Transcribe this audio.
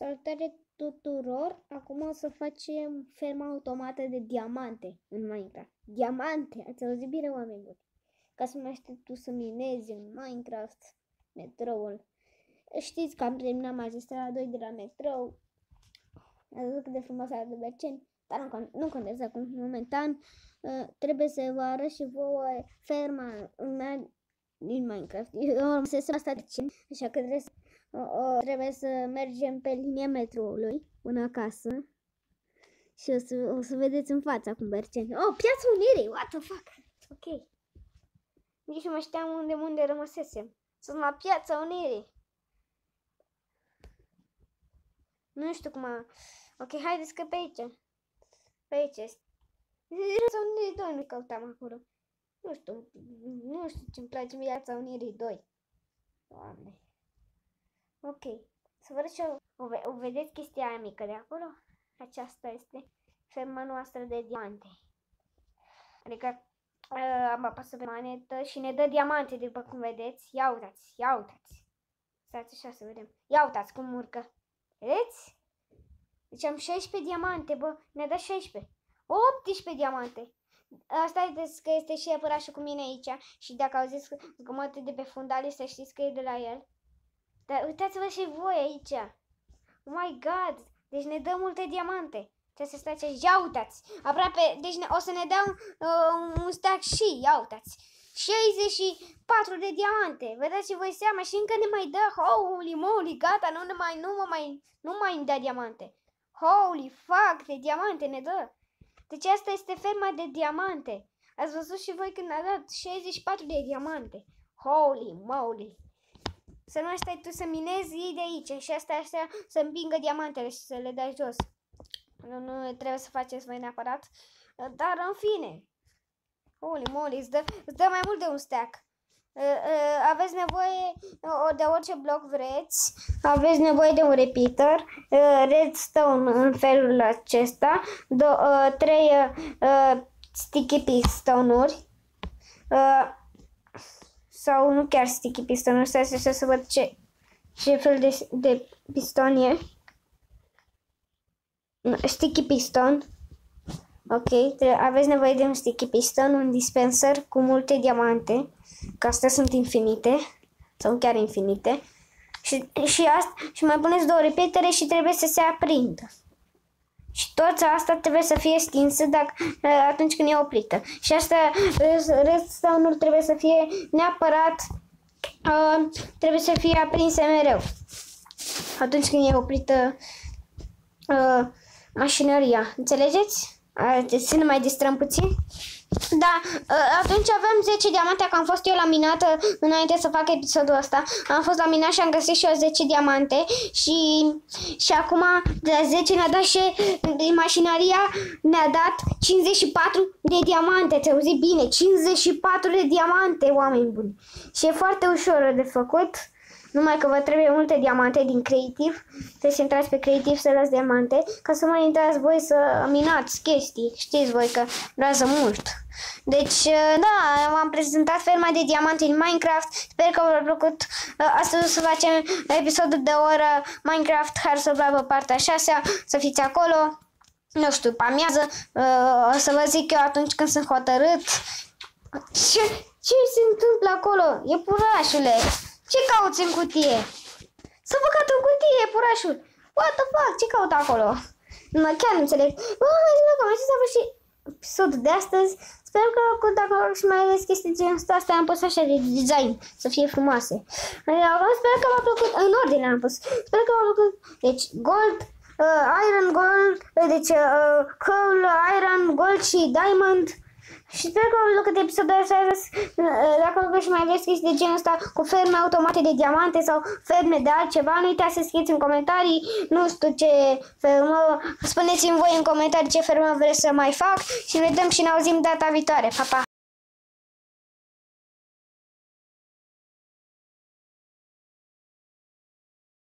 Salutare tuturor! Acum o să facem ferma automată de diamante în Minecraft. Diamante! Ați auzit bine, oameni buni? Ca să mai știi tu să minezi în Minecraft metroul. Știți că am terminat magistrala 2 de la metrou. Ați văzut cât de frumos arată Berceni? Dar nu, nu contează acum, momentan. Uh, trebuie să vă arăt și vouă ferma mea din Minecraft. Eu am să asta de așa că trebuie să o, o, trebuie să mergem pe linia metroului până acasă. Și o să, o să vedeți în fața cum Berceni. Oh, Piața Unirii! What the fuck? Ok. Nici nu mai știam unde, unde rămăsesem. Sunt la Piața Unirii. Nu știu cum a... Ok, haideți că pe aici. Pe aici este. Piața Unirii 2 nu căutam acolo. Nu știu, nu știu ce-mi place Piața Unirii 2. Doamne. Ok. Să vă și eu. O, o vedeți chestia aia mică de acolo? Aceasta este ferma noastră de diamante. Adică uh, am apasat pe manetă și ne dă diamante, după cum vedeți. Ia uitați, ia uitați. Stați așa să vedem. Ia uitați cum urcă. Vedeți? Deci am 16 diamante, bă. Ne dă 16. 18 diamante. Asta e că este și apărașul cu mine aici și dacă auziți zgomotul de pe fundal, să știți că e de la el. Dar uitați-vă și voi aici. Oh my god! Deci ne dă multe diamante. Trebuie să stați aici. Ia uitați! Aproape, deci ne, o să ne dea uh, un stack și, ia uitați. 64 de diamante. Vă dați și voi seama și încă ne mai dă. Holy moly, gata, nu ne mai, nu mă mai, nu mai îmi dă diamante. Holy fuck, de diamante ne dă. Deci asta este ferma de diamante. Ați văzut și voi când a dat 64 de diamante. Holy moly. Să nu stai tu să minezi ei de aici și asta așa să împingă diamantele și să le dai jos. Nu, nu trebuie să faceți voi neapărat. Dar în fine. Holy moly, îți dă, îți dă mai mult de un stack. Uh, uh, aveți nevoie uh, de orice bloc vreți, aveți nevoie de un repeater, uh, redstone în felul acesta, do, uh, trei uh, sticky pistone-uri, uh, sau nu chiar sticky piston, stai să, să văd ce, ce fel de, de piston e. Sticky piston. Ok, aveți nevoie de un sticky piston, un dispenser cu multe diamante, că astea sunt infinite, sau chiar infinite. Și, și, asta, și mai puneți două repetere și trebuie să se aprindă. Și toți asta trebuie să fie stinsă dacă, atunci când e oprită. Și asta, nu trebuie să fie neapărat, uh, trebuie să fie aprinse mereu. Atunci când e oprită uh, mașinăria. Înțelegeți? Să ne mai distrăm puțin. Da, ă, atunci aveam 10 diamante, că am fost eu la minată înainte să fac episodul ăsta. Am fost la minat și am găsit și eu 10 diamante și, și acum de la 10 ne-a dat și mașinaria ne-a dat 54 de diamante. Ți-au zis bine? 54 de diamante, oameni buni. Și e foarte ușor de făcut. Numai că vă trebuie multe diamante din creativ. Trebuie să intrați pe creativ să dați diamante ca să mai intrați voi să minați chestii. Știți voi că durează mult. Deci, uh, da, v-am prezentat ferma de diamante în Minecraft. Sper că v-a plăcut. Uh, astăzi o să facem episodul de oră Minecraft Hard Survival partea 6 Să fiți acolo. Nu știu, pe amiază. Uh, o să vă zic eu atunci când sunt hotărât. Ce, ce se întâmplă acolo? E purașule. Ce cauți în cutie? S-a băgat în cutie, purașul. What the fuck? Ce caut acolo? Nu, chiar nu înțeleg. Bă, că am să și episodul de astăzi. Sper că dacă și mai aveți chestii genul ăsta, asta am pus așa de design, să fie frumoase. Sper că v-a plăcut, în ordine am pus. Sper că v-a plăcut. Deci, gold, uh, iron, gold, deci uh, coal, iron, gold și diamond. Și sper că vă plăcut episodul ăsta, dacă vă și mai aveți chestii de genul ăsta cu ferme automate de diamante sau ferme de altceva, nu uitați să scrieți în comentarii, nu știu ce fermă, spuneți-mi voi în comentarii ce fermă vreți să mai fac și ne vedem și ne auzim data viitoare. Pa, pa!